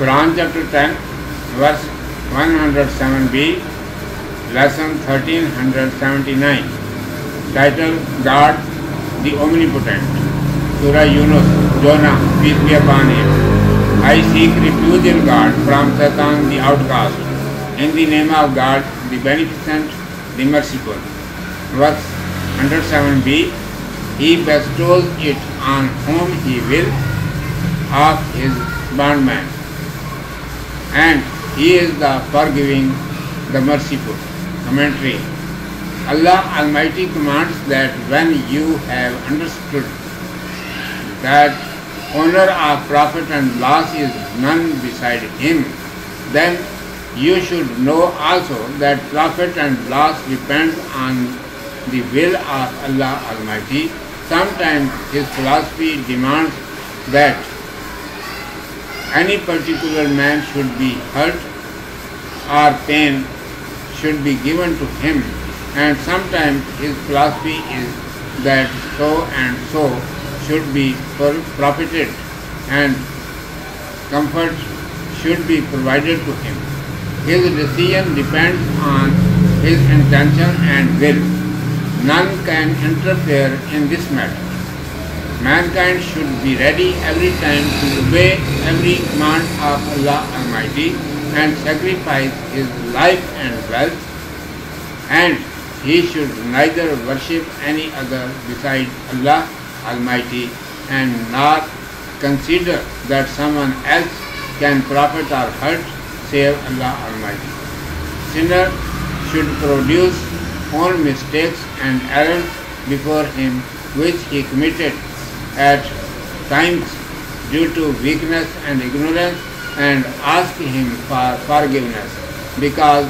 Quran chapter 10, verse 107b, lesson 1379. Title God the Omnipotent. Surah Yunus, Jonah, peace be upon him. I seek refuge in God from Satan the outcast. In the name of God, the beneficent, the merciful. Verse 107b, He bestows it on whom He will of His bondman. And He is the forgiving, the merciful. Commentary. Allah Almighty commands that when you have understood that honor of profit and loss is none beside him, then you should know also that profit and loss depends on the will of Allah Almighty. Sometimes his philosophy demands that any particular man should be hurt or pain should be given to him and sometimes his philosophy is that so and so should be profited and comfort should be provided to him. His decision depends on his intention and will. None can interfere in this matter. Mankind should be ready every time to obey every command of Allah Almighty and sacrifice his life and wealth and he should neither worship any other beside Allah Almighty and not consider that someone else can profit or hurt save Allah Almighty. Sinner should produce all mistakes and errors before him which he committed at times due to weakness and ignorance and ask him for forgiveness because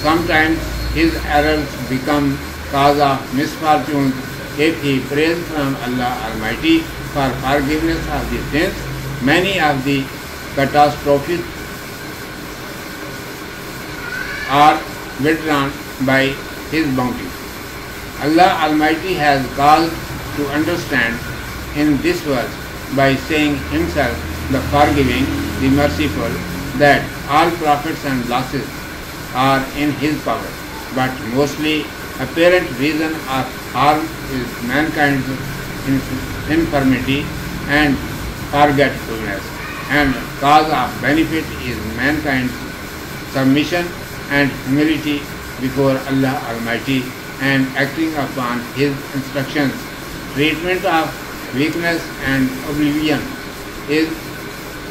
sometimes his errors become cause of misfortunes if he prays from Allah Almighty for forgiveness of the sins. Many of the catastrophes are withdrawn by his bounty. Allah Almighty has called to understand in this verse by saying himself the forgiving, the merciful, that all profits and losses are in his power but mostly apparent reason of harm is mankind's infirmity and forgetfulness, and cause of benefit is mankind's submission and humility before Allah Almighty and acting upon His instructions. Treatment of weakness and oblivion is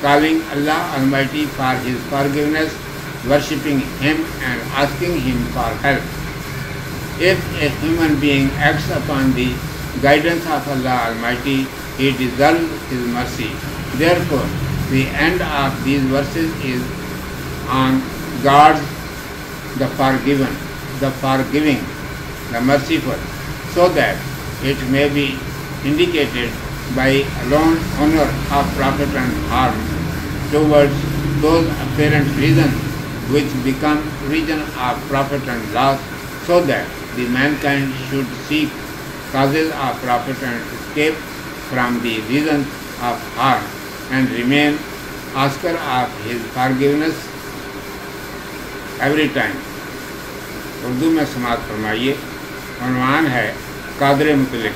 calling Allah Almighty for His forgiveness worshipping him and asking him for help. If a human being acts upon the guidance of Allah Almighty, he deserves His mercy. Therefore, the end of these verses is on God the forgiven, the forgiving, the merciful, so that it may be indicated by alone honor of Prophet and harm towards those apparent reasons which become region of profit and loss, so that the mankind should seek causes of profit and escape from the reasons of harm and remain asker of his forgiveness every time. Urdu में समाप्त फरमाइए उनवान है कादर मुतलिक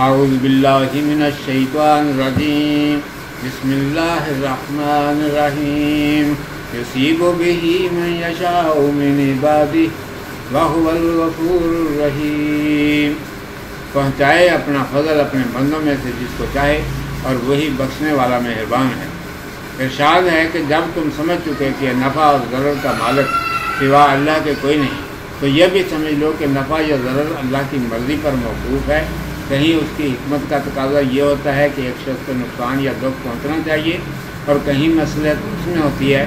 اعوذ باللہ من الشیطان الرجیم بسم اللہ الرحمن الرحیم یصیب به من یشاء من عبادی وهو الغفور الرحیم پہنچائے اپنا فضل اپنے بندوں میں سے جس کو چاہے اور وہی بخشنے والا مہربان ہے۔ ارشاد ہے کہ جب تم سمجھ چکے کہ نفع اور ضرر کا مالک سوا اللہ کے کوئی نہیں، تو یہ بھی سمجھ لو کہ نفع یا ضرر اللہ کی مرضی پر موقوف ہے۔ کہیں اس کی حکمت کا تقاضا یہ ہوتا ہے کہ ایک شخص کو نقصان یا دکھ پہنچنا چاہیے، اور کہیں مسئلہ اس میں ہوتی ہے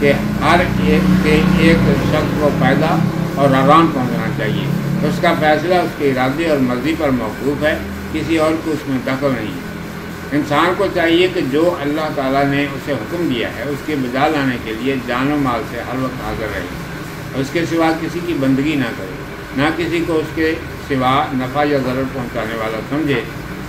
کہ ہر ایک کے ایک شخص کو فائدہ اور آرام پہنچنا چاہیے۔ اس کا فیصلہ اس کے ارادے اور مرضی پر موقوف ہے، کسی اور کو اس میں دخل نہیں۔ ہے انسان کو چاہیے کہ جو اللہ تعالیٰ نے اسے حکم دیا ہے، اس کے بجا لانے کے لیے جان و مال سے ہر وقت حاضر رہے۔ اس کے سوا کسی کی بندگی نہ کرے، نہ کسی کو اس کے سوا نفع یا ضرر پہنچانے والا سمجھے۔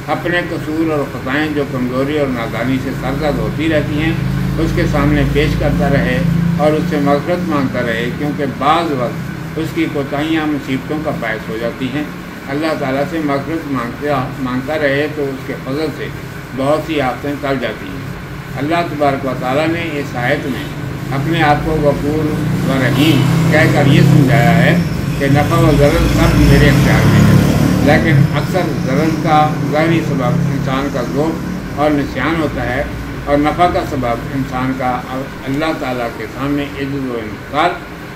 اپنے قصور اور خطائیں جو کمزوری اور نادانی سے سرزد ہوتی رہتی ہیں، اس کے سامنے پیش کرتا رہے اور اس سے مغفرت مانگتا رہے، کیونکہ بعض وقت اس کی کوتاہیاں مصیبتوں کا باعث ہو جاتی ہیں۔ اللہ تعالیٰ سے مغفرت مانگتا مانگتا رہے تو اس کے فضل سے بہت سی آفتیں ٹل جاتی ہیں۔ اللہ تبارک و تعالیٰ نے اس آیت میں اپنے آپ کو غفور و رحیم کہہ کر یہ سمجھایا ہے کہ نفع و ضرر سب میرے اختیار میں ہے۔ لیکن اکثر ضرر کا ظاہری سبب انسان کا ذوق اور نشان ہوتا ہے اور نفع کا سبب انسان کا اللہ تعالیٰ کے سامنے عزت و انتقال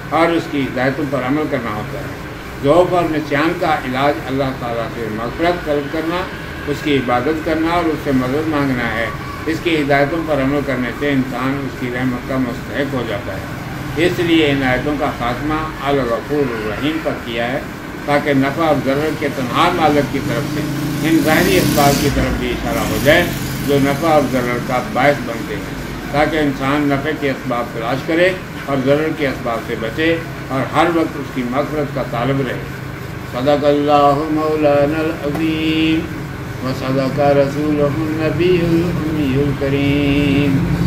اور اس کی ہدایتوں پر عمل کرنا ہوتا ہے۔ ذوق اور نشان کا علاج اللہ تعالیٰ سے مغفرت طلب کرنا، اس کی عبادت کرنا اور اس سے مدد مانگنا ہے۔ اس کی ہدایتوں پر عمل کرنے سے انسان اس کی رحمت کا مستحق ہو جاتا ہے۔ اس لیے ان آیتوں کا خاتمہ الغفور الرحیم پر کیا ہے تاکہ نفع اور ضرر کے تنہا مالک کی طرف سے ان ظاہری اخبار کی طرف بھی اشارہ ہو جائے جو نفع اور ضرر کا باعث بنتے ہیں، تاکہ انسان نفع کے اسباب تلاش کرے اور ضرر کے اسباب سے بچے اور ہر وقت اس کی مغفرت کا طالب رہے۔ صدق اللہ مولانا العظیم و صدق رسول النبی الکریم۔